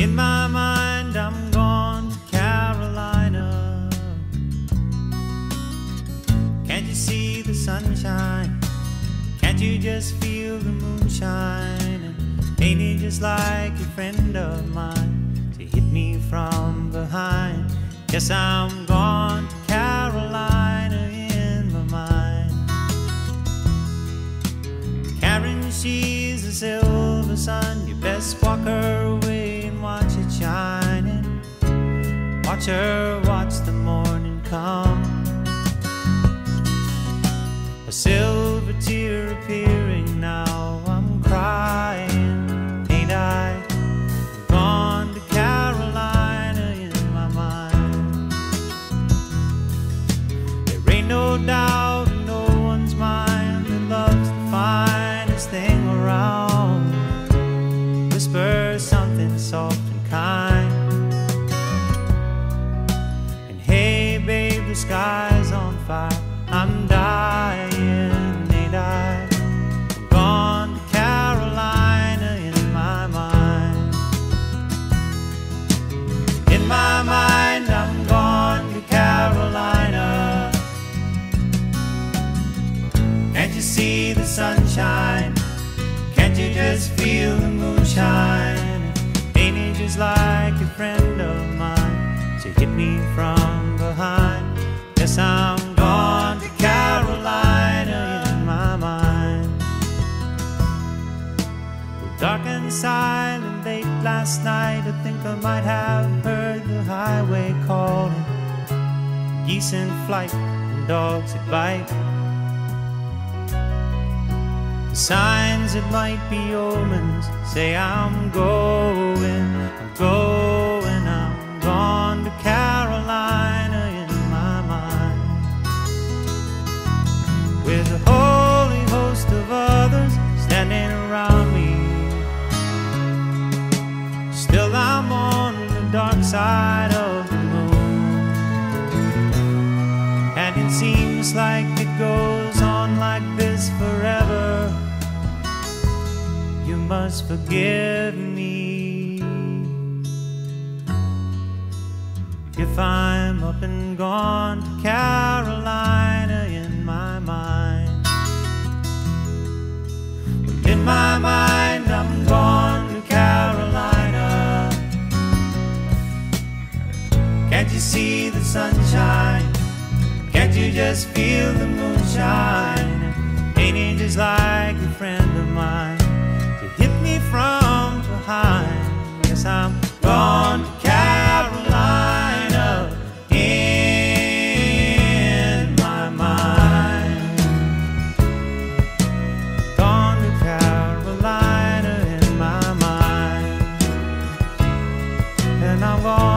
In my mind, I'm gone to Carolina. Can't you see the sunshine? Can't you just feel the moonshine? Ain't it just like a friend of mine to hit me from behind? Yes, I'm gone to Carolina in my mind. Karen, she's a silver sun. Watch her watch the morning come. A silver tear appearing you see the sunshine? Can't you just feel the moonshine? Ain't it just like a friend of mine to hit me from behind? Yes, I'm gone to Carolina in my mind. Well, dark and silent late last night, I think I might have heard the highway calling. Geese in flight and dogs that bite. Signs that might be omens say I'm going, I'm going, I'm gone to Carolina in my mind. With a holy host of others standing around me. Still I'm on the dark side of the moon. And it seems like must forgive me if I'm up and gone to Carolina in my mind. In my mind, I'm gone to Carolina. Can't you see the sunshine? Can't you just feel the moonshine? I'm gone.